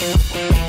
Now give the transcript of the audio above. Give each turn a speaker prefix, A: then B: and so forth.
A: Música